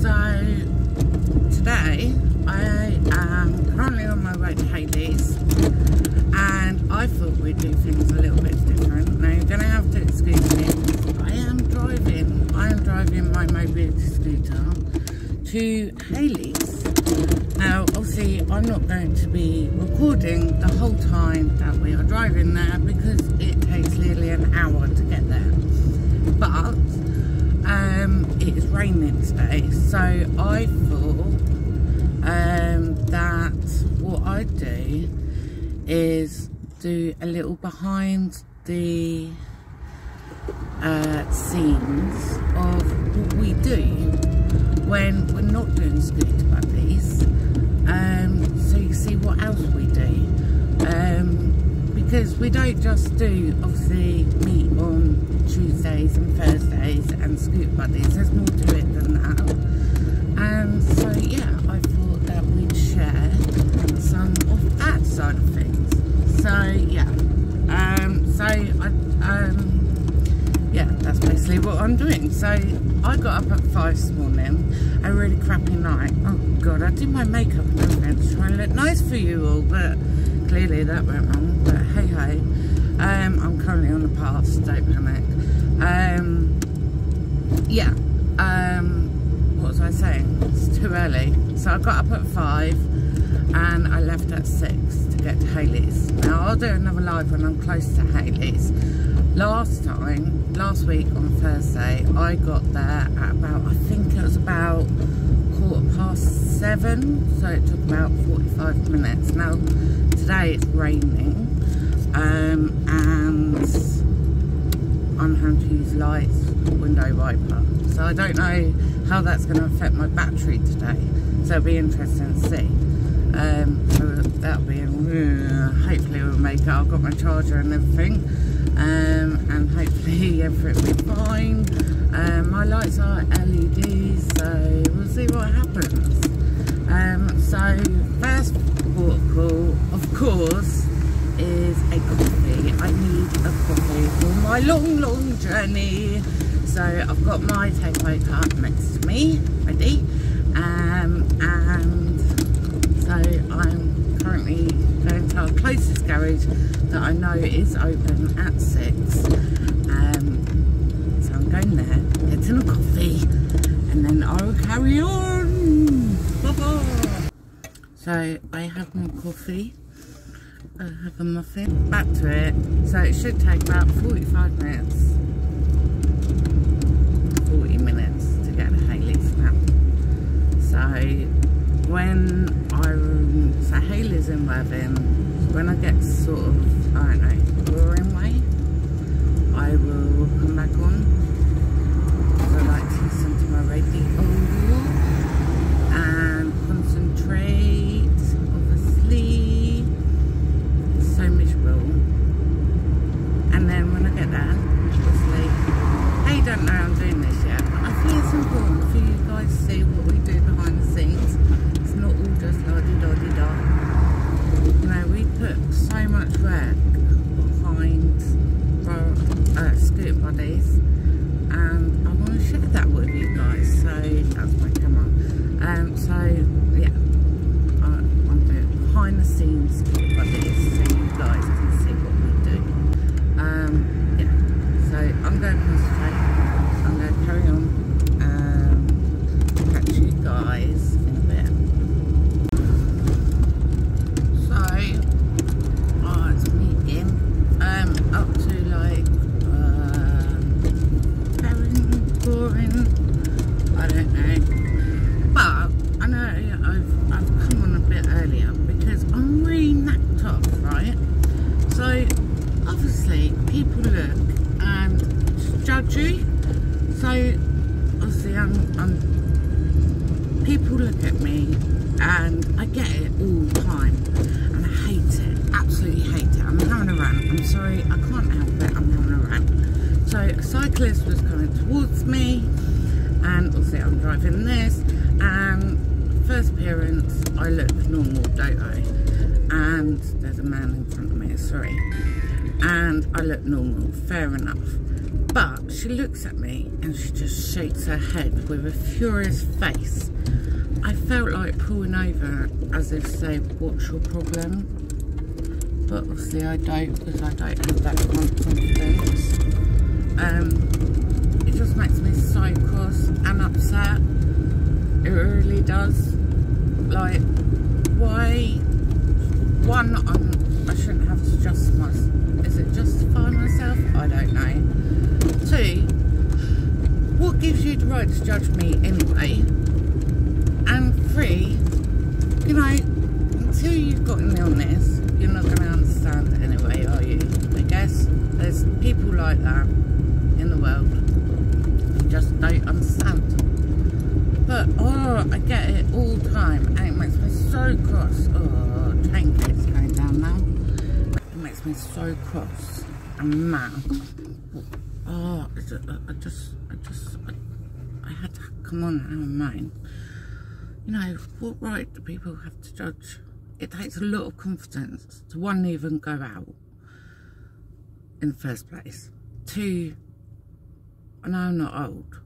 So today I am currently on my way to Hayleys and I thought we'd do things a little bit different. Now you're going to have to excuse me. I am driving. I am driving my mobility scooter to Hayleys. Now obviously I'm not going to be recording the whole time that we are driving there because it takes nearly an hour to get there. But um, it is raining today, so I thought um, that what I'd do is do a little behind the uh, scenes of what we do when we're not doing scooter buddies, um, so you see what else we do. Um, because we don't just do obviously meet on Tuesdays and Thursdays and Scoot Buddies, there's more to it than that. And so yeah, I thought that we'd share some of that side of things. So yeah, um, so I, um, yeah, that's basically what I'm doing. So I got up at five this morning, a really crappy night. Oh God, I did my makeup and everything to try and look nice for you all, but clearly that went wrong, but hey hey. Um, I'm currently on the pass, don't panic. Um, yeah, um, what was I saying? It's too early. So I got up at five and I left at six to get to Hayleys. Now I'll do another live when I'm close to Hayleys. Last time, last week on Thursday, I got there at about, I think it was about quarter past seven. So it took about 45 minutes. Now today it's raining um, and I'm having to use lights window wiper. So I don't know how that's going to affect my battery today. So it'll be interesting to see. Um, so that'll be hopefully we'll make it. I've got my charger and everything um, and hopefully everything will be fine. Um, my lights are LEDs so we'll see what happens. Um, so first of course is a coffee. I need a coffee for my long, long journey. So I've got my takeaway cart next to me, ready. Um, and so I'm currently going to our closest garage that I know is open at six. Um, so I'm going there, getting a coffee, and then I'll carry on. Bye -bye. So I have my coffee. I have a muffin. Back to it. So it should take about 45 minutes. 40 minutes to get to Hayleys now. So when I, so Hayleys in Worthing, when I get sort of, I don't know, Goring way, I will come back on. I like to listen to my radio So obviously I'm, I'm people look at me and I get it all the time and I hate it, absolutely hate it. I'm having a rant. I'm sorry, I can't help it. I'm having a rant. So a cyclist was coming towards me and obviously I'm driving this and first appearance I look normal don't I and there's a man in front of me sorry and I look normal fair enough But she looks at me and she just shakes her head with a furious face. I felt like pulling over as if say, what's your problem? But obviously I don't because I don't have that confidence. Um, it just makes me so cross and upset. It really does. Like, why? One, I'm, I shouldn't have to justify. Is it justify myself? I don't know. Two, what gives you the right to judge me anyway? And three, you know, until you've got an illness, you're not going to understand anyway, are you? I guess there's people like that in the world who just don't understand. But, oh, I get it all the time and it makes me so cross. Oh, train gate's going down now. It makes me so cross and mad. Oh, I just, I just, I, I had to come on out of mine. You know, what right do people have to judge? It takes a lot of confidence to one, even go out in the first place. Two, know I'm not old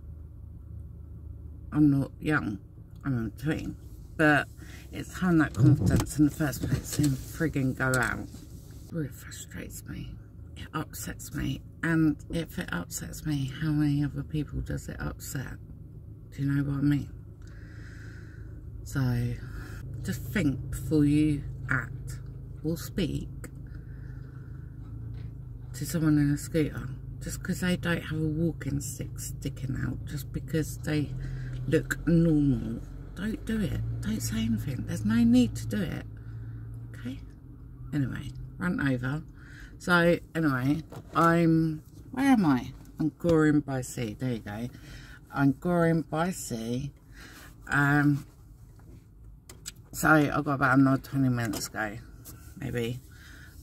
I'm not young, I'm in between. But it's having that confidence in the first place and frigging go out. Really frustrates me. It upsets me. And if it upsets me, how many other people does it upset? Do you know what I mean? So, just think before you act or speak to someone in a scooter. Just because they don't have a walking stick sticking out. Just because they look normal. Don't do it. Don't say anything. There's no need to do it. Okay? Anyway, run over. So, anyway, I'm... Where am I? I'm Goring by Sea. There you go. I'm Goring by Sea. Um, so, I've got about another 20 minutes ago. Maybe.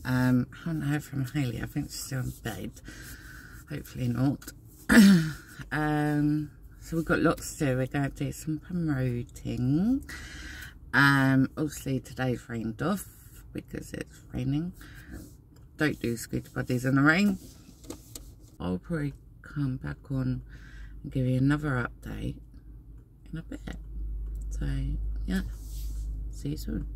Um, I haven't heard from Hayley. I think she's still in bed. Hopefully not. um... So we've got lots to do. We're going to do some promoting. Um, obviously today's rained off because it's raining. Don't do scooter buddies in the rain. I'll probably come back on and give you another update in a bit. So, yeah. See you soon.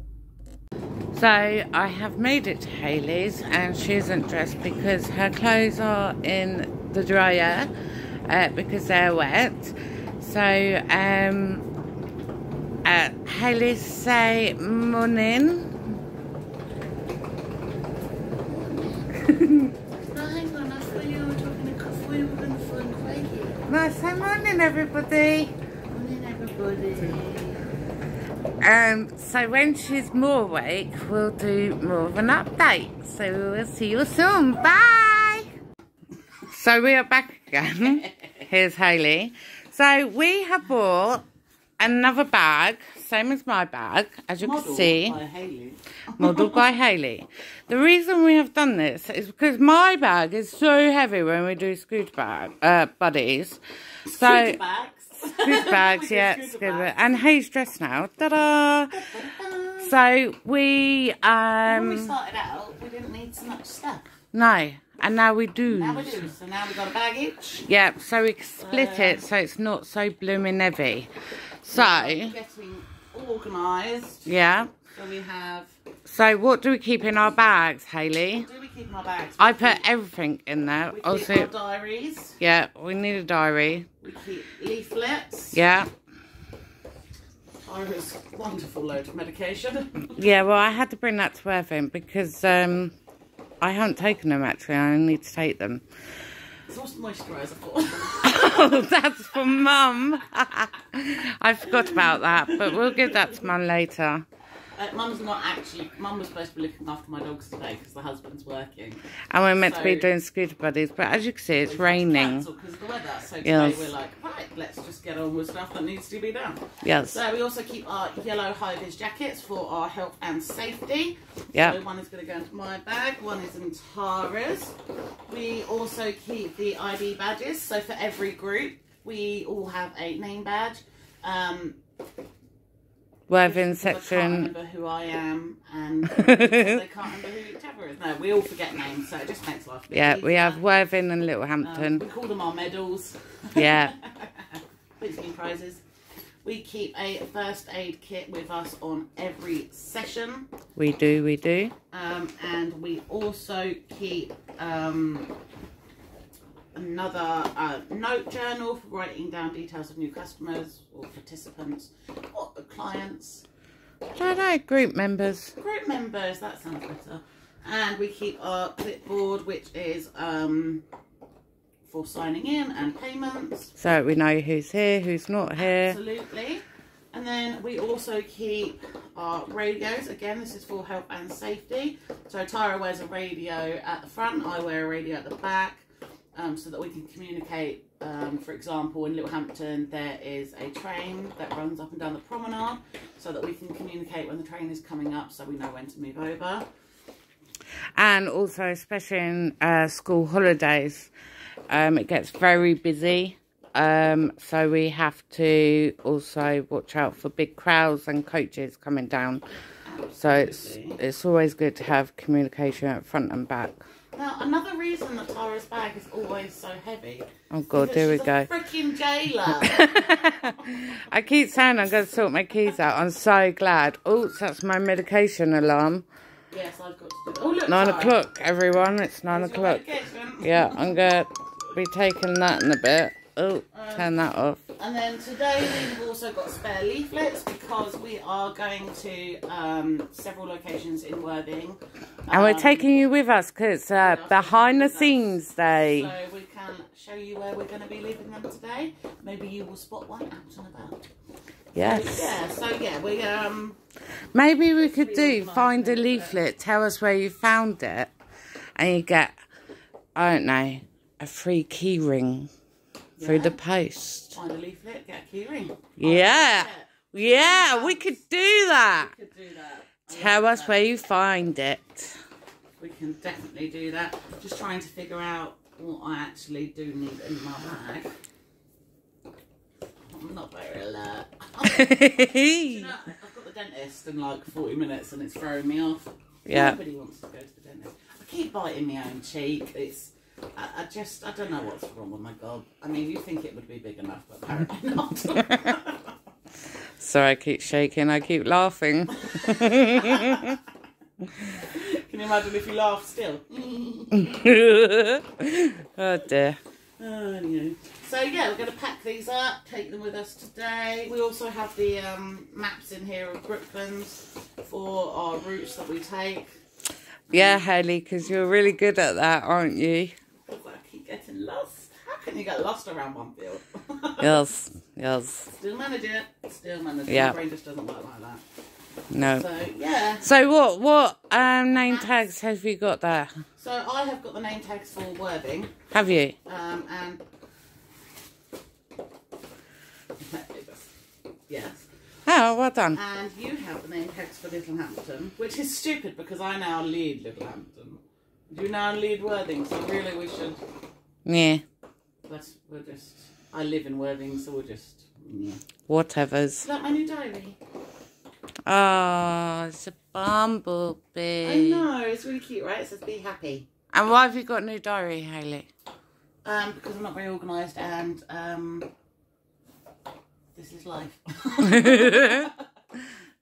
So, I have made it to Hayley's and she isn't dressed because her clothes are in the dryer uh, because they're wet. So, um, uh, Hayley say morning. No, say morning everybody. Morning everybody. Um, so when she's more awake, we'll do more of an update. So we'll see you soon. Bye! So we are back again. Here's Hayley. So we have bought another bag, same as my bag, as you can see. by Hayley. Modelled by Hayley. The reason we have done this is because my bag is so heavy when we do scooter bag, uh, buddies. So, Scooter bags. scooter bags, yeah. scooter Scooter bags. And Hayes dressed now. Ta-da! So we, Um, When we um, started out, we didn't need so much stuff. no. And now we do. Now we do. So now we've got a bag each. Yeah, so we split Uh, it so it's not so blooming heavy. So, getting organised. yeah. So we have. So what do we keep in our bags, Hayley? What do we keep in our bags? I put keep- everything in there. We keep Also, our diaries. yeah, we need a diary. We keep leaflets. Yeah. Iris, wonderful load of medication. Yeah, well, I had to bring that to Irving because um, I haven't taken them actually. I need to take them. It's also moisturiser for. That's for Mum. I forgot about that, but we'll give that to Mum later. Uh, Mum's not actually. Mum was supposed to be looking after my dogs today because the husband's working. And we're meant to be doing scooter buddies, but as you can see, it's We've had to raining. because the weather. So today Yes. we're like, right, let's just get on with stuff that needs to be done. Yes. So we also keep our yellow high vis jackets for our health and safety. Yeah. So one is going to go into my bag, one is in Tara's. We also keep the ID badges. So for every group, we all have a name badge. Um, Just because I can't remember who I am, and they can't remember who each other is. No, we all forget names, so it just makes life. Yeah, we have Worthing and Um, Littlehampton. we call them our medals. Yeah. Prizes. We keep a first aid kit with us on every session. We do, we do. Um, and we also keep um, another uh, note journal for writing down details of new customers or participants clients, I don't know, group members. group members. That sounds better. And we keep our clipboard, which is um, for signing in and payments. So we know who's here, who's not here. Absolutely. And then we also keep our radios. Again, this is for health and safety. So Tyra wears a radio at the front, I wear a radio at the back, um, so that we can communicate. Um, for example, in Littlehampton, there is a train that runs up and down the promenade, so that we can communicate when the train is coming up, so we know when to move over. And also, especially in uh, school holidays, um, it gets very busy. Um, so we have to also watch out for big crowds and coaches coming down. So it's it's always good to have communication at front and back. Now, another reason that Tara's bag is always so heavy. Oh God, is here we go. Freaking jailer. I keep saying I'm going to sort my keys out. I'm so glad. Oh, that's my medication alarm. yes, I've got to do. Oh, look, Nine o'clock, everyone. It's nine o'clock. Yeah, I'm going to be taking that in a bit. Oh, turn that off. And then today we've also got spare leaflets because we are going to um, several locations in Worthing. And we're Um, taking you with us because it's uh, behind the scenes day. So we can show you where we're going to be leaving them today. Maybe you will spot one out and about. Yes. Yeah, so yeah, we um Maybe we could do find a leaflet, tell us where you found it, and you get, I don't know, a free key ring through the post. find a leaflet, get a key ring. Yeah. Yeah, we could do that. We could do that. I Tell us that. where you find it. We can definitely do that. Just trying to figure out what I actually do need in my bag. I'm not very alert. You know, I've got the dentist in like 40 minutes and it's throwing me off. Yeah. Nobody wants to go to the dentist. I keep biting my own cheek. It's, I, I just, I don't know what's wrong with my gob. I mean, you think it would be big enough, but apparently not. Sorry, I keep shaking. I keep laughing. Can you imagine if you laugh still? oh dear. Oh, anyway. So yeah, we're going to pack these up, take them with us today. We also have the um, maps in here of Brooklands for our routes that we take. Yeah, Haley, because you're really good at that, aren't you? Because I keep getting lost. How can you get lost around one field? Yes, yes. Still manage it. Still manage it. Yeah. My brain just doesn't work like that. No. So yeah. So what what um name tags have you got there? So I have got the name tags for Worthing, Have you? um, and yes, Oh, well done. and you have the name tags for Littlehampton, which is stupid because I now lead Littlehampton. You now lead Worthing, so really we should. Yeah. But we're just. I live in Worthing, so we're just. Yeah. Whatever's. Is that my new diary? Oh, it's a bumblebee. I know it's really cute, right? It says "Be happy." And why have you got a new diary, Haley? Um, because I'm not very organised and um, this is life.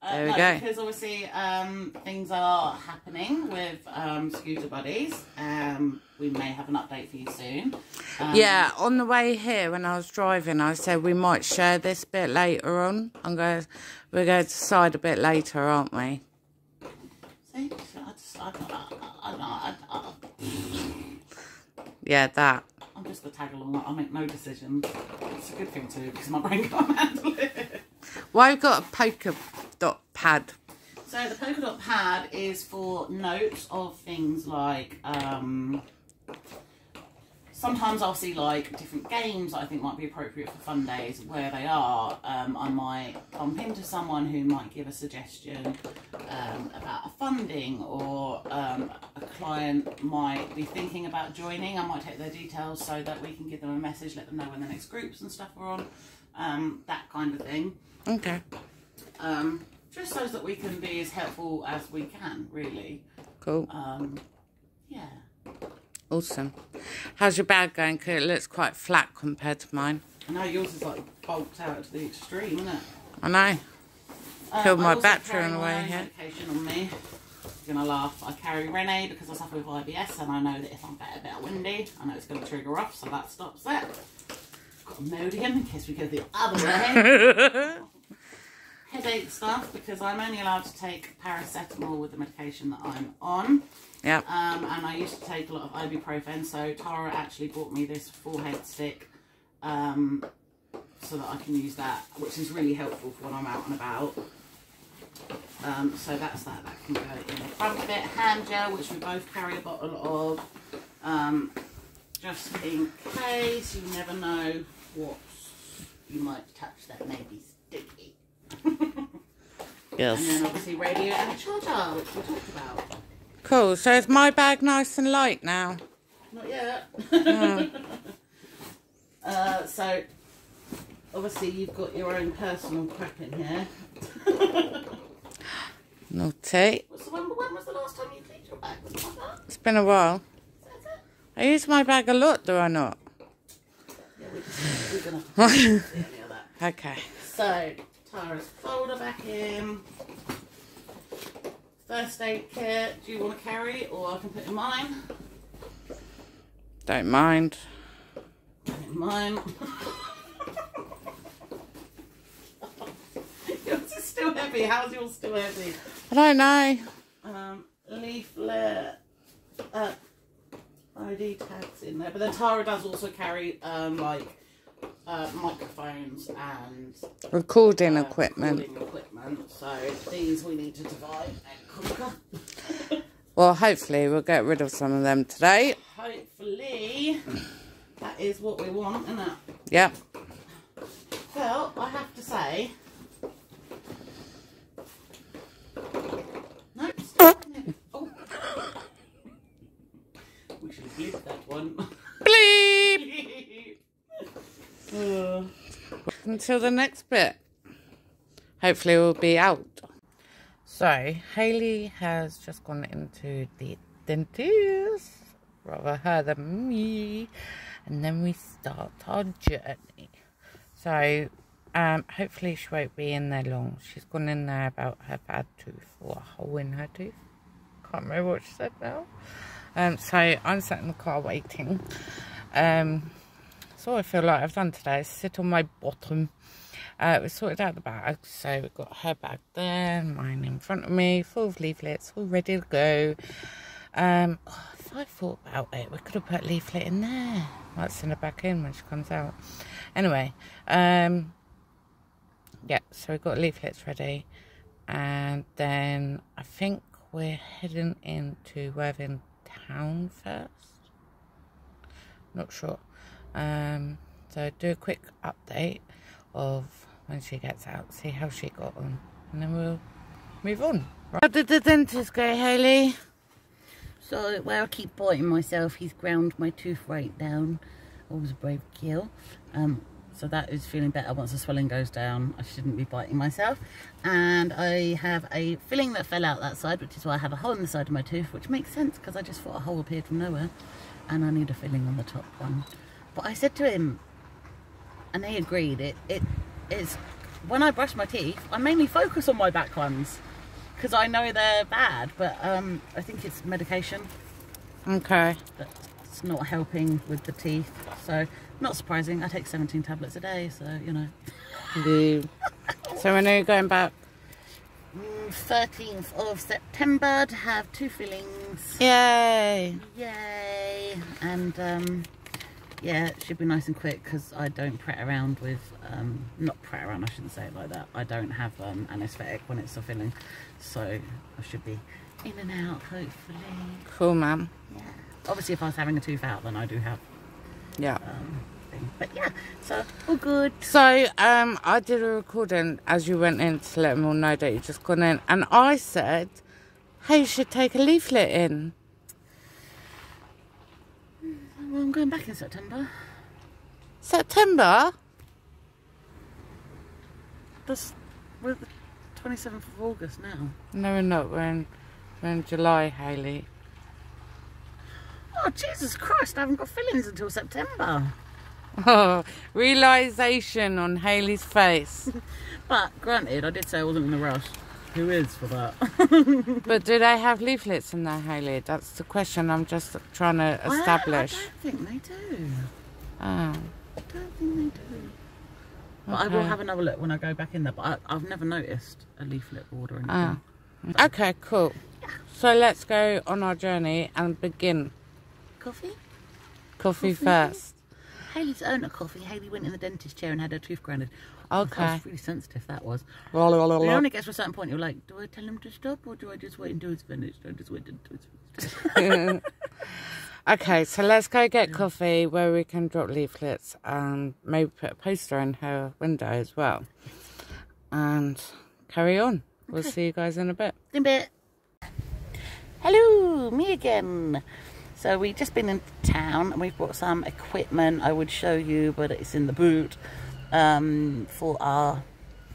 Uh, There we no, go. Because obviously um, things are happening with um, Scooter Buddies. Um, we may have an update for you soon. Um, Yeah, on the way here when I was driving, I said we might share this bit later on. I'm going. We're going to decide a bit later, aren't we? See, I just, I, I, I, I, I, Yeah, that. I'm just the tag along. I make no decisions. It's a good thing too because my brain can't handle it. Well, I've got a polka dot pad. So the polka dot pad is for notes of things like um, sometimes I'll see like different games that I think might be appropriate for fun days where they are. Um, I might bump into someone who might give a suggestion um, about a funding or um, a client might be thinking about joining. I might take their details so that we can give them a message, let them know when the next groups and stuff are on, um, that kind of thing. Okay. Um, just so that we can be as helpful as we can, really. Cool. Um, yeah. Awesome. How's your bag going? 'Cause it looks quite flat compared to mine. I know yours is like bulked out to the extreme, isn't it? I know. Um, Killed my battery on the way here. Medication on me. You're gonna laugh. I carry Rennie because I suffer with IBS, and I know that if I'm a bit windy, I know it's gonna trigger off, so that stops it. Got Imodium in case we go the other way. Headache stuff because I'm only allowed to take paracetamol with the medication that I'm on. Yep. Um, and I used to take a lot of ibuprofen, so Tara actually bought me this forehead stick um, so that I can use that, which is really helpful for when I'm out and about. Um, so that's that, that can go in the front of it. Hand gel, which we both carry a bottle of, um, just in case you never know what you might touch that may be sticky. And then obviously radio and charger, which we talked about. Cool. So is my bag nice and light now? Not yet. Oh. uh, so, obviously, you've got your own personal crap in here. Naughty. so when, when was the last time you cleaned your bag? Was it like that? It's been a while. Is that it? I use my bag a lot, do I not? Yeah, we're, just, we're gonna have to see any of that. Okay. So, Tara's folder back in. First aid kit. Do you want to carry, or I can put in mine? Don't mind. In mine. yours is still heavy. How's yours still heavy? I don't know. um, leaflet, uh, ID tags in there. But then Tara does also carry um, like uh, microphones and Recording uh, equipment. recording equipment. So these we need to divide and conquer. Well, hopefully we'll get rid of some of them today. Hopefully, that is what we want, isn't it? Yep. Well, I have to say. Nope. still in it. Oh. We that one. Bleep! Until the next bit. Hopefully we'll be out. So, Haley has just gone into the dentist. Rather her than me. And then we start our journey. So, um, hopefully she won't be in there long. She's gone in there about her bad tooth or a hole in her tooth. Can't remember what she said now. Um, so I'm sat in the car waiting. Um, so I feel like I've done today is sit on my bottom. Uh, we sorted out the bags, so we've got her bag there, mine in front of me, full of leaflets, all ready to go. Um, oh, if I thought about it, we could have put leaflet in there. Might send her back in when she comes out. Anyway, um, yeah, so we've got leaflets ready, and then I think we're heading into Worthing Town first. Not sure. Um, so do a quick update of when she gets out, see how she got on, and then we'll move on. How did the dentist go, Haley? so, where I keep biting myself, he's ground my tooth right down. Always a brave kill. Um, so that is feeling better once the swelling goes down. I shouldn't be biting myself. And I have a filling that fell out that side, which is why I have a hole in the side of my tooth, which makes sense because I just thought a hole appeared from nowhere. And I need a filling on the top one. But I said to him, and he agreed, it, it is, when I brush my teeth, I mainly focus on my back ones because I know they're bad, but um, I think it's medication Okay. that's not helping with the teeth. So, not surprising. I take 17 tablets a day, so you know. So when are you going back? Mm, 13th of September to have two fillings. Yay! Yay! And um, yeah, it should be nice and quick because I don't pret around with, um, not pret around, I shouldn't say it like that. I don't have um, anaesthetic when it's a filling. So I should be in and out, hopefully. Cool, ma'am. Yeah. Obviously, if I was having a tooth out, then I do have Yeah. um, thing. But yeah, so all good. So, um, I did a recording as you went in to let them all know that you just gone in, and I said, "Hey, you should take a leaflet in." Well, I'm going back in September. September. That's with 27th of August now. No, we're not. We're in, we're in July, Haley. Oh, Jesus Christ, I haven't got fillings until September. Oh, realization on Haley's face. But granted, I did say I wasn't in a rush. Who is for that? but do they have leaflets in there, Haley? That's the question I'm just trying to establish. I, I don't think they do. Oh, I don't think they do. But I will have another look when I go back in there. But I, I've never noticed a leaflet board or anything. Ah. Okay, cool. So let's go on our journey and begin. Coffee? Coffee Coffee. first. Haley's own a coffee. Haley went in the dentist chair and had her tooth grounded. Oh, that Okay. was really sensitive, that was. It Okay. only gets to a certain point, you're like, do I tell him to stop or do I just wait until it's finished? I just wait until it's finished. okay, so let's go get coffee where we can drop leaflets and maybe put a poster in her window as well. And carry on. We'll see you guys in a bit. In a bit. Hello, me again. So we've just been in town and we've brought some equipment I would show you, but it's in the boot um, for our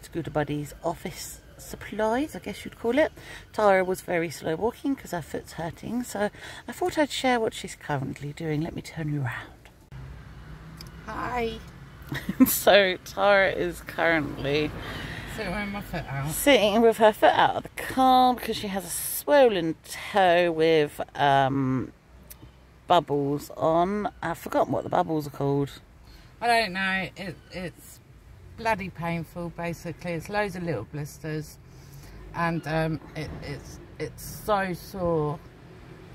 Scooter Buddies office supplies, I guess you'd call it. Tara was very slow walking because her foot's hurting, so I thought I'd share what she's currently doing. Let me turn you around. Hi. so Tara is currently Sit wearing my foot out. sitting with her foot out of the car because she has a swollen toe with um, bubbles on. I've forgotten what the bubbles are called. I don't know. It, it's bloody painful. Basically, it's loads of little blisters, and um, it, it's it's so sore,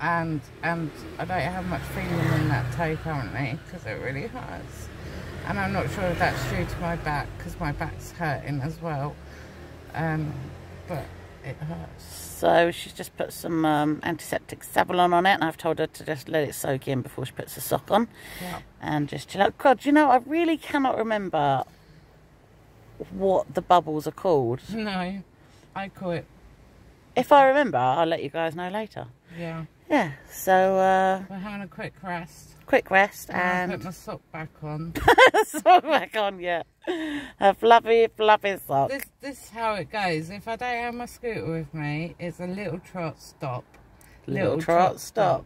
and and I don't have much feeling in that toe currently because it really hurts. And I'm not sure if that's due to my back because my back's hurting as well. Um, but it hurts. So she's just put some um, antiseptic Savlon on it, and I've told her to just let it soak in before she puts the sock on Yeah. and just chill out. God, you know, I really cannot remember what the bubbles are called. No, I call it. If I remember, I'll let you guys know later. Yeah. Yeah, so uh, We're having a quick rest. quick rest And I and put my sock back on. sock back on, yeah. A fluffy, fluffy sock. this this is how it goes. If I don't have my scooter with me, it's a little trot stop. Little trot stop.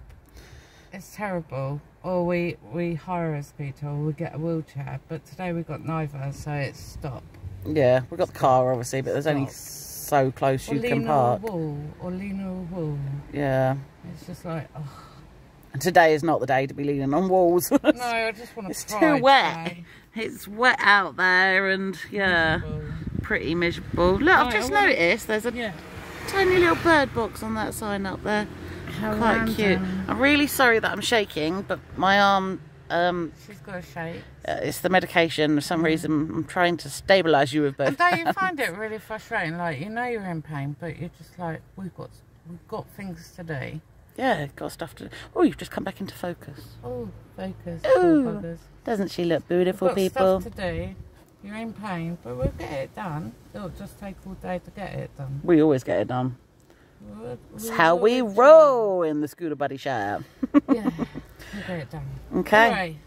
It's terrible. Or we we hire a scooter or we get a wheelchair. But today we got neither, so it's stop. Yeah, we've got the car obviously, but there's only so close Or you lean can on park. a wall. Or lean on a wall. Yeah. It's just like, oh today is not the day to be leaning on walls. no, I just want to. It's too wet. it's wet out there and yeah, pretty miserable. Look, I've just noticed there's a Yeah. tiny little bird box on that sign up there. How Quite cute. I'm really sorry that I'm shaking, but my arm, um, She's got a shape. uh, it's the medication. For some reason, I'm trying to stabilise you with both. And don't you find it really frustrating? Like you know you're in pain, but you're just like, we've got we've got things to do. Yeah, got stuff to. do. Oh, you've just come back into focus. Oh, focus. Ooh. Doesn't she look beautiful, got people? stuff to do. You're in pain, but we'll get it done. It'll just take all day to get it done. We always get it done. We'll, It's how we roll in the Scooter Buddy Show. Yeah, we'll get it done. Okay, Anyway,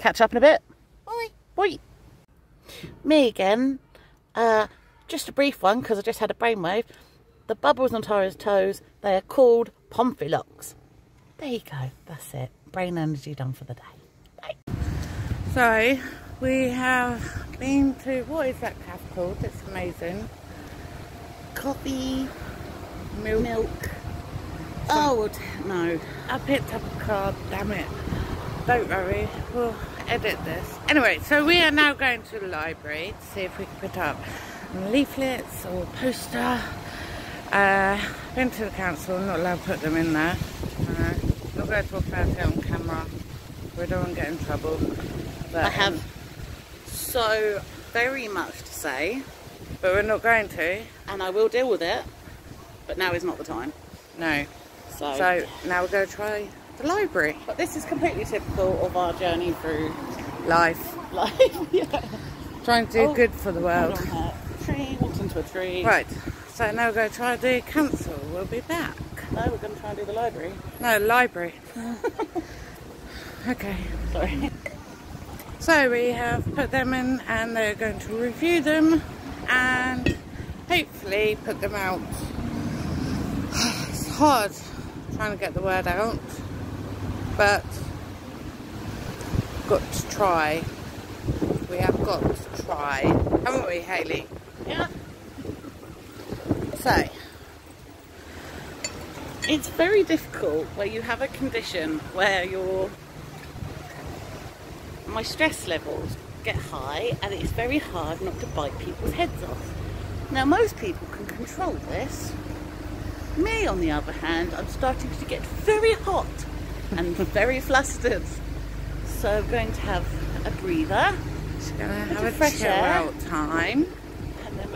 catch up in a bit. bye. Bye. Me again. Uh, just a brief one because I just had a brainwave. The bubbles on Tara's toes, they are called Pompholyx. There you go. That's it. Brain energy done for the day. Bye. So we have been to what is that cafe called? It's amazing. Coffee, Milk. milk. Oh, no. I picked up a card. Damn it. Don't worry. We'll edit this. Anyway, so we are now going to the library to see if we can put up leaflets or poster. Uh, been to the council. Not allowed to put them in there. Uh, not going to talk about it on camera. We don't want to get in trouble. But, I have so very much to say, But we're not going to. and I will deal with it, but now is not the time. No. So, So now we're going to try the library. but this is completely typical of our journey through Life. life. yeah. Trying to do Oh, good for the world. Hold on there. Tree, walked into a tree. Right. So now we're going to try the council. We'll be back. No, we're going to try and do the library. No, library. okay. Sorry. So we have put them in and they're going to review them and hopefully put them out. It's hard trying to get the word out, but got to try. We have got to try, haven't we, Hayley? Yeah. So, It's very difficult where you have a condition where your my stress levels get high and it's very hard not to bite people's heads off. Now most people can control this. Me on the other hand, I'm starting to get very hot and very flustered. So I'm going to have a breather just gonna have a fresh chill air. out time.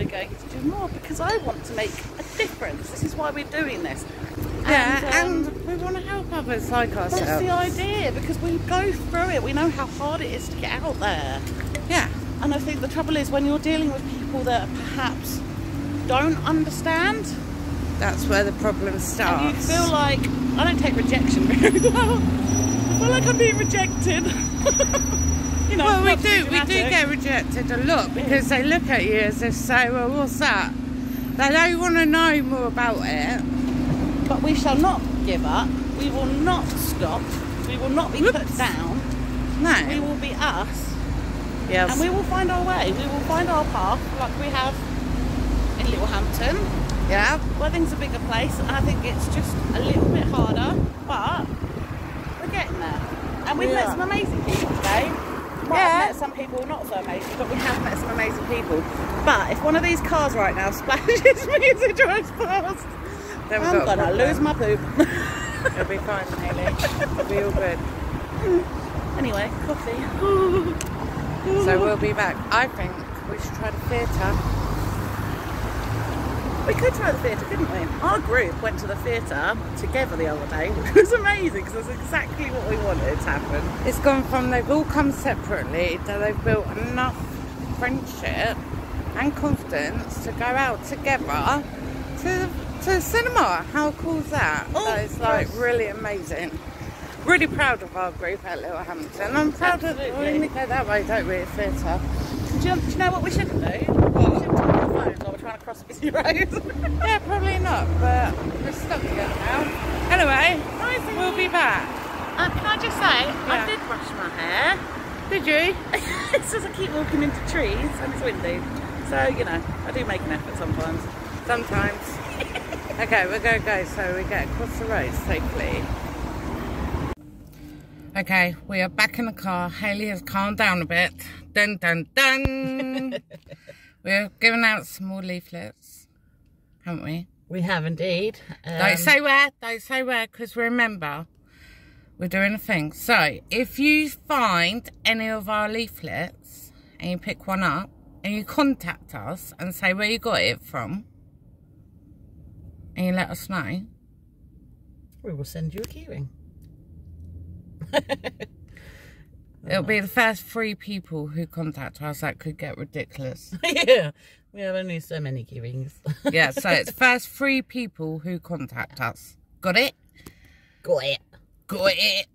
And we're going to do more because I want to make a difference. This is why we're doing this. Yeah, um, and we want to help others like ourselves. That's the idea because we go through it. We know how hard it is to get out there. Yeah, And I think the trouble is when you're dealing with people that perhaps don't understand that's where the problem starts. and you feel like I don't take rejection very well. I feel like I'm being rejected. know, well, we not to be do. We do get rejected a lot because they look at you as if say, "Well, what's that?" They don't want to know more about it. But we shall not give up. We will not stop. We will not be put down. No. We will be us. yes. And we will find our way. We will find our path like we have in Littlehampton. yeah. Where things a bigger place. And I think it's just a little bit harder. But we're getting there. And we've We met some amazing people today. Might Yeah. have met some people are not so amazing, but we have met some amazing people. But if one of these cars right now splashes me as it drives past, Then I'm gonna lose my poop. It'll be fine, Hayley. It'll be all good. anyway, coffee. So we'll be back. I think we should try the theatre. We could try the theatre, couldn't we? Our group went to the theatre together the other day, which was amazing because that's exactly what we wanted to happen. It's gone from they've all come separately to they've built enough friendship and confidence to go out together to to cinema. How cool is that? Oh, that is like yes. really amazing. Really proud of our group at Littlehampton. I'm proud of Absolutely. we go that way, don't we, at theatre? Do you, do you know what we shouldn't do? We shouldn't talk on the phone while we're trying to cross a busy road. Yeah, probably not, but we're stuck here now. Anyway, we'll be back. um, can I just say, Yeah. I did brush my hair. Did you? it's just I keep walking into trees and it's windy. So, you know, I do make an effort sometimes. Sometimes. okay, we're going to go so we get across the road safely. Okay, we are back in the car. Haley has calmed down a bit. Dun dun dun. We're giving out some more leaflets, haven't we? We have indeed. Um, Don't say where, don't say where, because remember, we're doing a thing. So, if you find any of our leaflets and you pick one up and you contact us and say where you got it from and you let us know, we will send you a keyring. it'll uh-huh. be the first three people who contact us. That could get ridiculous. yeah, we have only so many keyrings. Yeah, so it's first three people who contact us. Got it? Got it. Got it.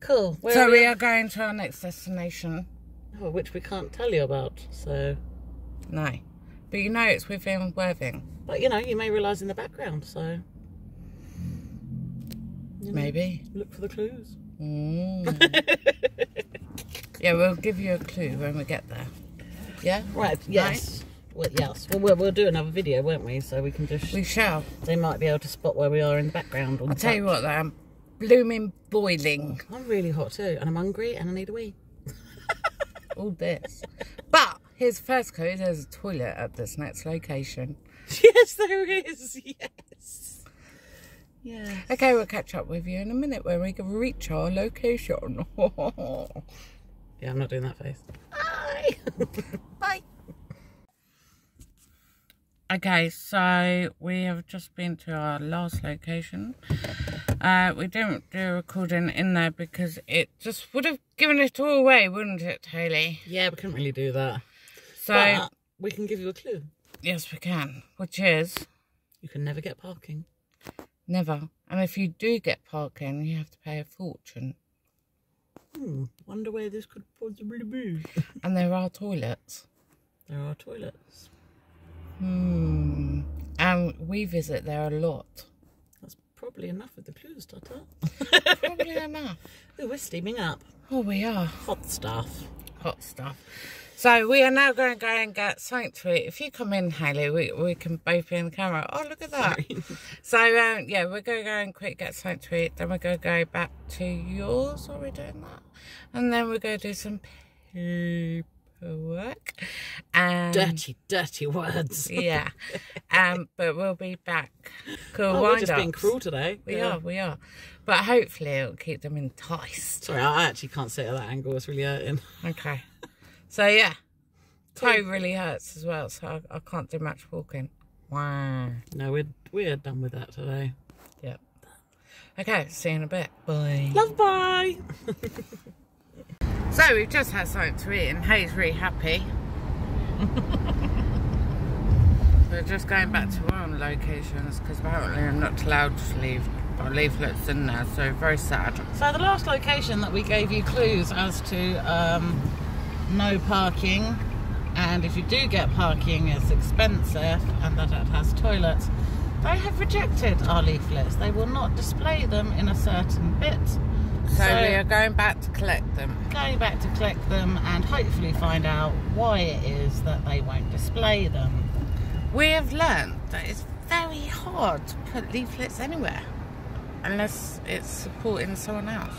Cool. Where so are we are going to our next destination. Oh, which we can't tell you about. So, No. But you know it's within Worthing. but you know, you may realise in the background. So, you know, Maybe. look for the clues. Mm. yeah, we'll give you a clue when we get there. Yeah? Right. Yes. Well, yes. Well, we'll, we'll do another video, won't we? So we can just. We shall. They might be able to spot where we are in the background. I'll tell you what, though, I'm blooming boiling I'm really hot too, and I'm hungry, and I need a wee. all this. But here's the first clue there's a toilet at this next location. yes, there is. Yes. Yeah. Okay, we'll catch up with you in a minute when we can reach our location. Yeah, I'm not doing that face. Bye. Bye. Okay, so we have just been to our last location. Uh, we didn't do a recording in there because it just would have given it all away, wouldn't it, Haley? yeah, we couldn't really do that. So, But we can give you a clue. yes, we can, which is You can never get parking. Never. And if you do get parking, you have to pay a fortune. Hmm. Wonder where this could possibly be. And there are toilets. There are toilets. Hmm. And we visit there a lot. That's probably enough of the clues, Tata. Probably enough. Ooh, we're steaming up. Oh, we are. Hot stuff. Hot stuff. So we are now going to go and get something to eat. If you come in, Haley, we, we can both be in the camera. Oh, look at that. so, um, yeah, we're going to go and quick get something to eat. Then we're going to go back to yours. Are we doing that? And then we're going to do some paperwork. And, Dirty, dirty words. Yeah. um, but we'll be back. Cool. Oh, we're just being cruel today. We Yeah. are, we are. But hopefully it'll keep them enticed. Sorry, I actually can't sit at that angle. It's really hurting. Okay. So yeah, toe really hurts as well, so I, I can't do much walking. Wow. No, we're we're done with that today. Yep. Okay, see you in a bit. Bye. Love, bye. So we've just had something to eat and Hay's really happy. We're just going back to our own locations because apparently I'm not allowed to leave our leaflets in there, so very sad. So the last location that we gave you clues as to um, no parking, and if you do get parking, it's expensive, and that it has toilets. They have rejected our leaflets. They will not display them in a certain bit. So, we are going back to collect them. going back to collect them and hopefully find out why it is that they won't display them. We have learned that it's very hard to put leaflets anywhere unless it's supporting someone else.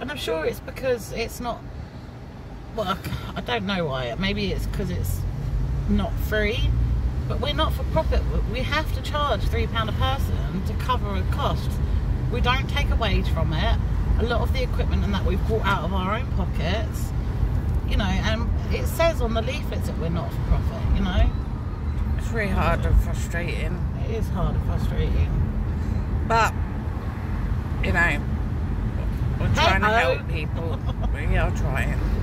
And I'm sure it's because it's not. Well, I don't know why. Maybe it's because it's not free. But we're not for profit. We have to charge three pound a person to cover a cost. We don't take a wage from it. A lot of the equipment and that we've bought out of our own pockets. You know, and it says on the leaflets that we're not for profit. You know, It's really hard and frustrating. it is hard and frustrating. But, you know, we're trying to help people. we are trying.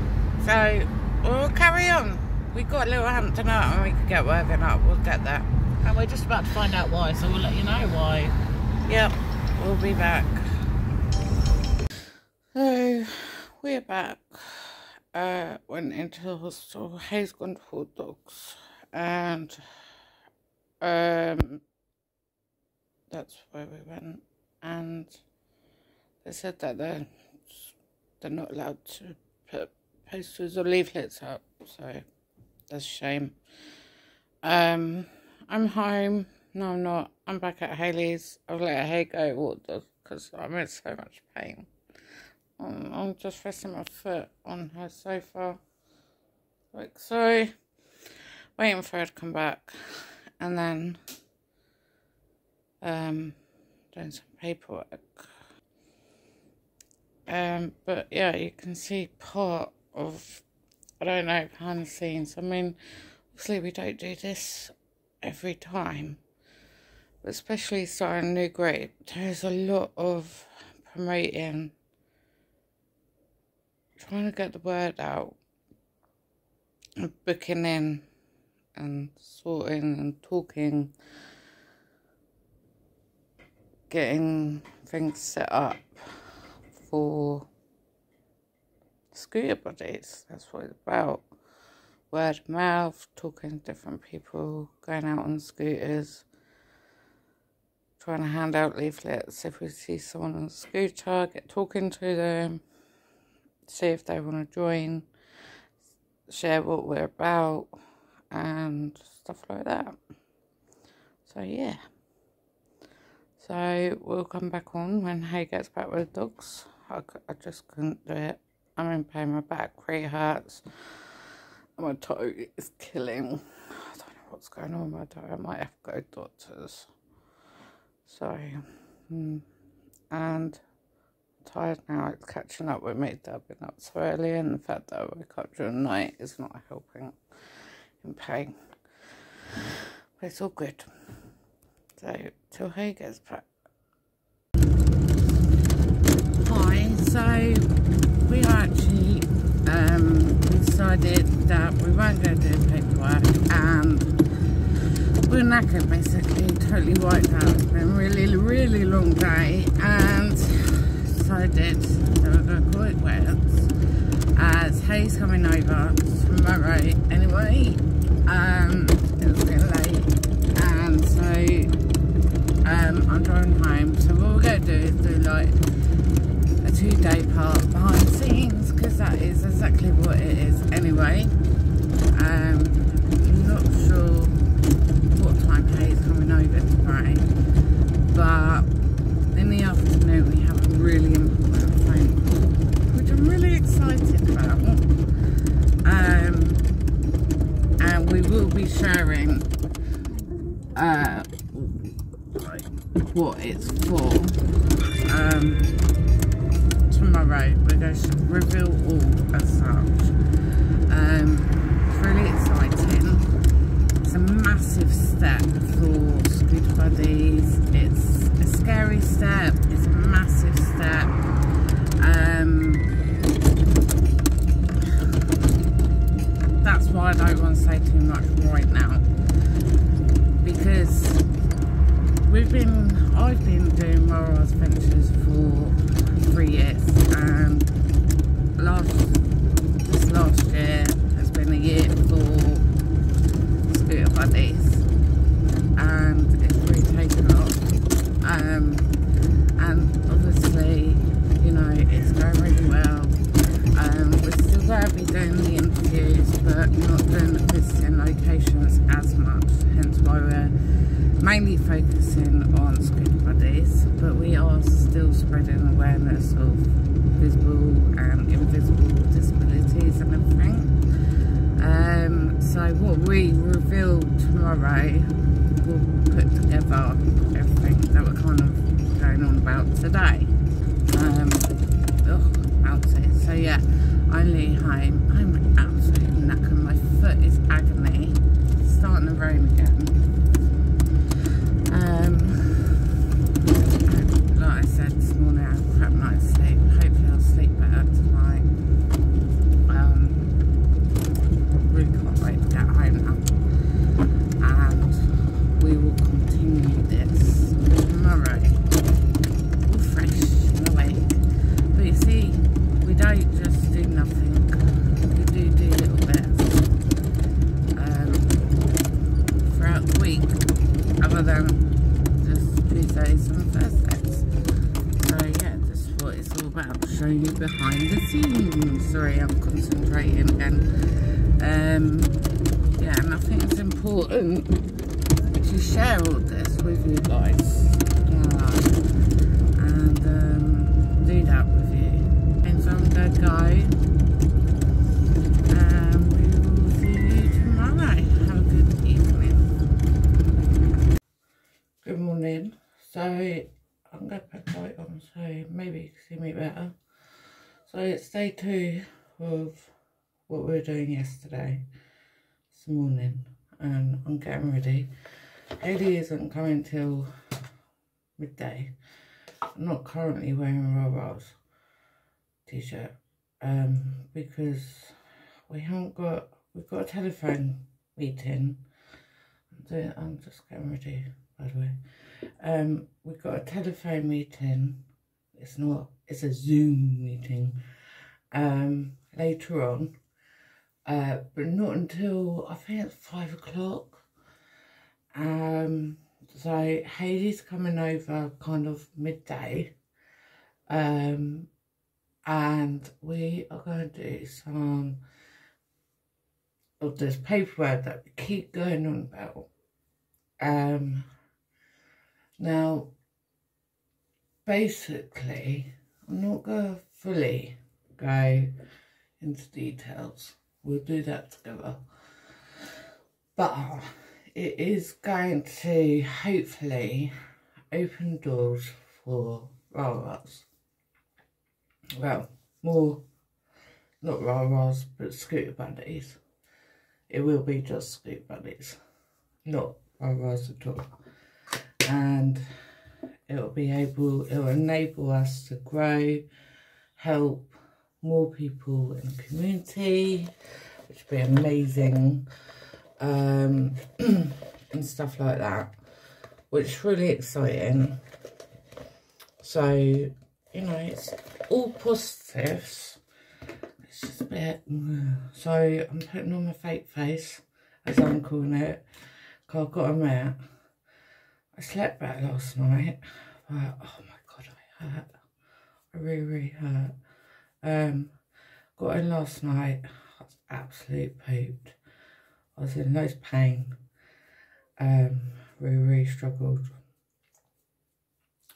So, we'll carry on. We got a little Hampton out and we could get working up. We'll get there. And we're just about to find out why, so we'll let you know why. Yep, we'll be back. So, we're back. Uh, went into the hospital. Hay's gone for dogs. And, um, that's where we went. And they said that they're, they're not allowed to put posters or leaflets up. So, that's a shame. Um, I'm home. No, I'm not. I'm back at Haley's. I've let Hay go water because I'm in so much pain. I'm just resting my foot on her sofa. Like so. Waiting for her to come back. And then um doing some paperwork. Um, but yeah, you can see part of I don't know, behind the scenes. I mean, obviously we don't do this every time. But especially starting a new group, there's a lot of promoting, trying to get the word out, and booking in, and sorting and talking, getting things set up for scooter buddies. That's what it's about. Word of mouth, talking to different people, going out on scooters, trying to hand out leaflets. If we see someone on a scooter, get talking to them, see if they want to join, share what we're about, and stuff like that. So, yeah. So, we'll come back on when Hay gets back with the dogs. I just couldn't do it. I'm in pain. My back really hurts. My toe is killing. I don't know what's going on with my toe. I might have to go to doctors. So, mm, and I'm tired now. It's catching up with me that I've been up so early, and the fact that I wake up during the night is not helping in pain. But it's all good. So, till he gets back. Hi, so decided that we weren't going to do paperwork and we're knackered basically, totally wiped out. It's been a really, really long day and decided that we're going to call it quits as uh, Hay's coming over tomorrow anyway. Um, it's getting late and so um, I'm driving home. So what we're going to do is do like a two day part behind the scenes because that is exactly what it is anyway. Um, I'm not sure what time Hay is coming over today, but in the afternoon we have a really important thing, which I'm really excited about. Um, and we will be sharing uh, what it's for. Um, tomorrow we're going to reveal all as such. Um, it's really exciting. It's a massive step for Scooter Buddies. It's a scary step. It's a massive step. Um, that's why I don't want to say too much right now because we've been I've been doing Morals Ventures three years and last this last year has been a year for Scooter Buddies and it's really taken off. Um, and obviously you know it's going really well. Um, we're still going to be doing the interviews but not doing the visiting locations as much hence why we're mainly focusing today. Um, ugh, So yeah, I'm leave home. I'm absolutely knackered. My foot is agony. Starting to roam again. Um, like I said this morning, I had a crap night's sleep. Hopefully I'll sleep better tonight. Um, really can't wait to get home now. And we will continue this tomorrow. All fresh and awake. But you see, we don't just do nothing. We do do little bits. Um, throughout the week other than just Tuesdays and Thursdays. So yeah, this is what it's all about, showing you behind the scenes. Sorry, I'm concentrating again. Um, yeah, and I think it's to share all this with you guys. Yeah. And um, do that with you. And so I'm gonna go. And we will see you tomorrow. Have a good evening. Good morning. So I'm going to put light on so maybe you can see me better. So it's day two of what we were doing yesterday, this morning, and I'm getting ready. Haley isn't coming till midday. I'm not currently wearing Roro's t-shirt um, because we haven't got, we've got a telephone meeting. I'm, doing, I'm just getting ready by the way. Um, we've got a telephone meeting. It's not, it's a Zoom meeting um, later on. Uh, but not until, I think it's five o'clock. Um, so Haley's coming over kind of midday. Um, and we are going to do some of this paperwork that we keep going on about. Um, now, basically, I'm not going to fully go into details. We'll do that together. But it is going to hopefully open doors for Raras. Well, more, not Raras, but scooter buddies. It will be just scooter buddies, not Raras at all and it'll be able it'll enable us to grow help more people in the community which would be amazing um, and stuff like that which is really exciting so you know it's all positives it's just a bit so i'm putting on my fake face as i'm calling it because i've got a mat I slept better last night, but oh my god, I hurt. I really, really hurt. Um, got in last night. I was absolute pooped. I was in loads of pain. Um, really, really struggled.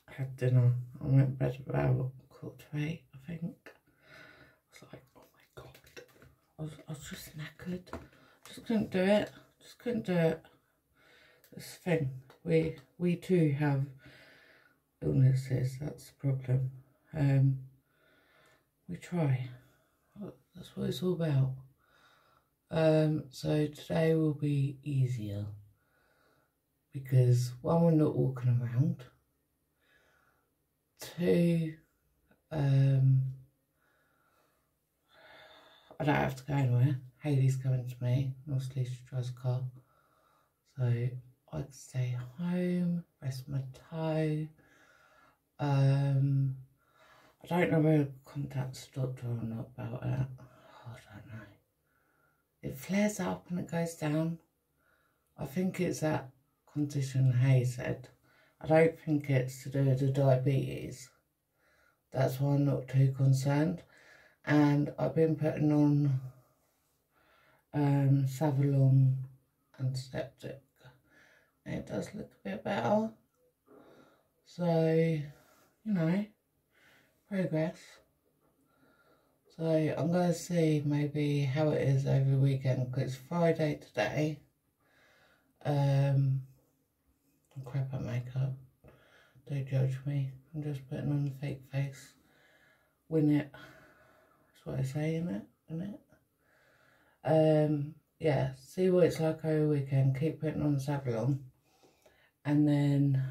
I had dinner. I went to bed about quarter to eight, I think. I was like, oh my god. I was, I was just knackered. Just couldn't do it. just couldn't do it. This thing, we we too have illnesses. That's the problem. Um, we try. That's what it's all about. Um, so today will be easier because one, we're not walking around. Two, um, I don't have to go anywhere. Hayley's coming to me. Mostly she drives a car. So I can stay home, rest my toe. Um, I don't know to contact doctor or not about it. Oh, I don't know. It flares up and it goes down. I think it's that condition Hay said. I don't think it's to do with the diabetes. That's why I'm not too concerned. And I've been putting on um, Savlon antiseptic. It does look a bit better. So, you know, progress. So I'm going to see maybe how it is over the weekend because it's Friday today. Um, crap at makeup. Don't judge me. I'm just putting on a fake face. Win it. That's what I say, in it? Isn't it? Um, yeah, see what it's like over the weekend. Keep putting on the Savlon. And then,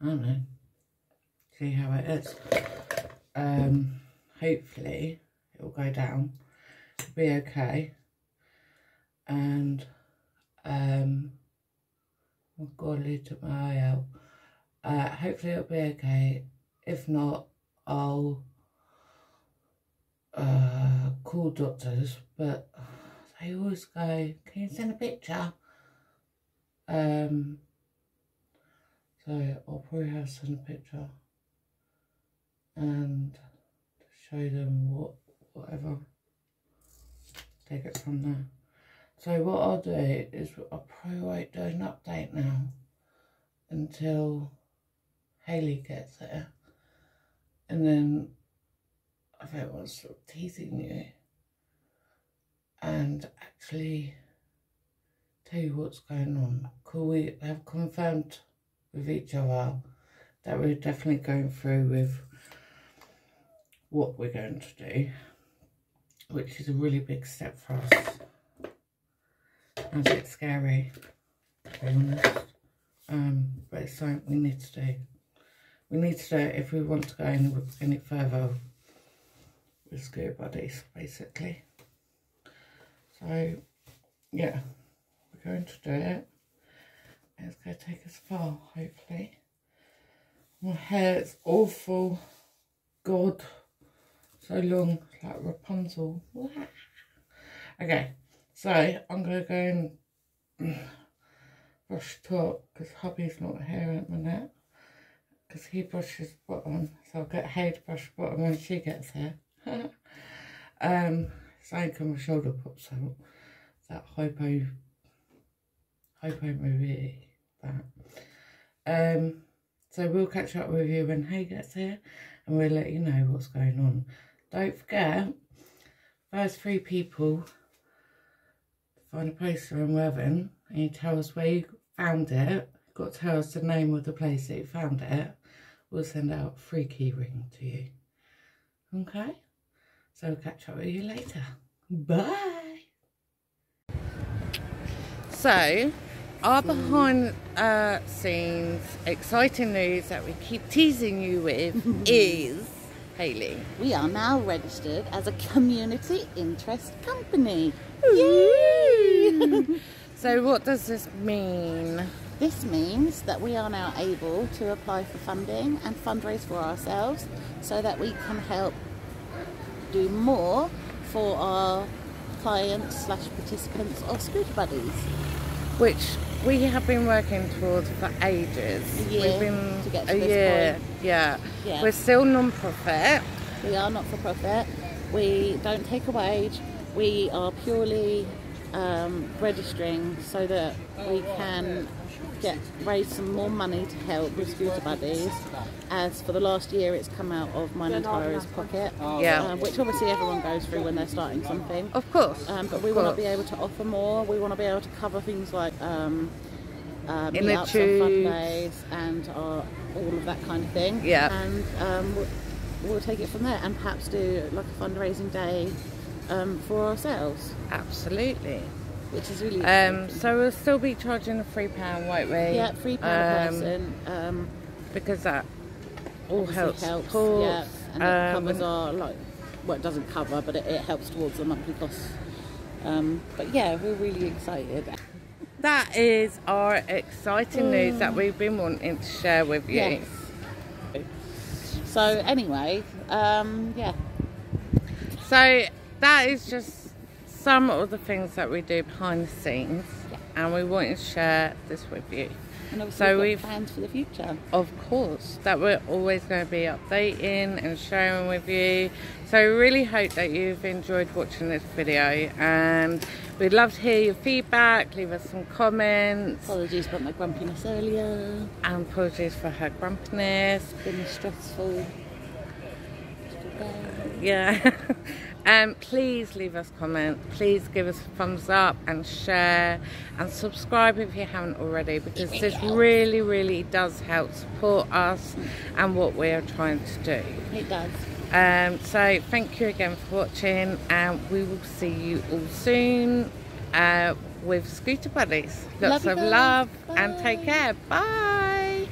I don't know, see how it is. Um, hopefully it will go down. It'll be okay. And, um, oh God, lead to my eye out. Uh, hopefully it'll be okay. If not, I'll uh, call doctors, but they always go, can you send a picture? Um, so I'll probably have to send a picture and show them what whatever take it from there so what I'll do is I'll probably do an update now until Haley gets there and then I think I'll stop teasing you and actually tell you what's going on. Could we have confirmed with each other that we're definitely going through with what we're going to do, which is a really big step for us. And a bit scary, to be honest. Um, but it's something we need to do. We need to do it if we want to go any, any further with Scooter Buddies, basically. So, yeah, we're going to do it. It's going to take us far, hopefully. My hair is awful. God so long, like Rapunzel. Okay, so I'm going to go and brush top because hubby's not here at the minute. Because he brushes bottom, so I'll get Hay to brush bottom when she gets here. um, so I my shoulder pops out. That hypo, hypomobility, that. Um, so we'll catch up with you when Hay gets here and we'll let you know what's going on. Don't forget, first three people find a poster in Worthing and you tell us where you found it, got to tell us the name of the place that you found it, we'll send out a free key ring to you. Okay? So we'll catch up with you later. Bye! So, our behind uh, scenes exciting news that we keep teasing you with is Hayley. We are now registered as a community interest company. Yay! so what does this mean? This means that we are now able to apply for funding and fundraise for ourselves so that we can help do more for our clients slash participants of Scooter Buddies. Which we have been working towards for ages. A year We've been to get to a this year. point. Yeah. Yeah. We're still non-profit. We are not for profit. We don't take a wage. We are purely um, registering so that we can get raise some more money to help with Scooter Buddies. As for the last year, it's come out of mine and Tyra's pocket, Yeah. um, which obviously everyone goes through when they're starting something. Of course. Um, but of we want to be able to offer more. We want to be able to cover things like um, uh, In the meetups and fun days and uh, all of that kind of thing. Yeah. And um, we'll, we'll take it from there and perhaps do like a fundraising day um, for ourselves, Absolutely. Which is really Um, so we'll still be charging a three pound white way. yeah, free per um, person. Um, because that all helps. helps. support, Yeah, and it um, covers our like. Well, it doesn't cover, but it, it helps towards the monthly costs. Um, but yeah, we're really excited. That is our exciting news that we've been wanting to share with you. Yes. So anyway, um, yeah, So that is just some of the things that we do behind the scenes, Yeah. and we want to share this with you. and obviously So we've we've- plans for the future. Of course, that we're always going to be updating and sharing with you. So we really hope that you've enjoyed watching this video, and we'd love to hear your feedback. Leave us some comments, Apologies about my grumpiness earlier. and apologies for her grumpiness. It's been a stressful. day. Yeah. um, please leave us comments. Please give us a thumbs up and share and subscribe if you haven't already because this really, really does help support us and what we are trying to do. It does. Um, so thank you again for watching and we will see you all soon uh, with Scooter Buddies. Lots Love of love and take care. Bye.